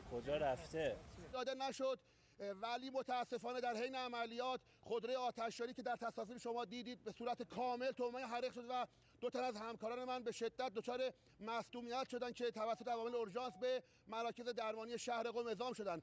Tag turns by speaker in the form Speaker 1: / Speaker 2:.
Speaker 1: کجا رفته؟
Speaker 2: داده نشد. ولی متاسفانه در حین عملیات خودروی آتشداری که در تصاویر شما دیدید به صورت کامل تومه حرق شد و دو تن از همکاران من به شدت دچار مصدومیت شدند که توسط عوامل اورژانس به مراکز درمانی شهر قم اعزام شدند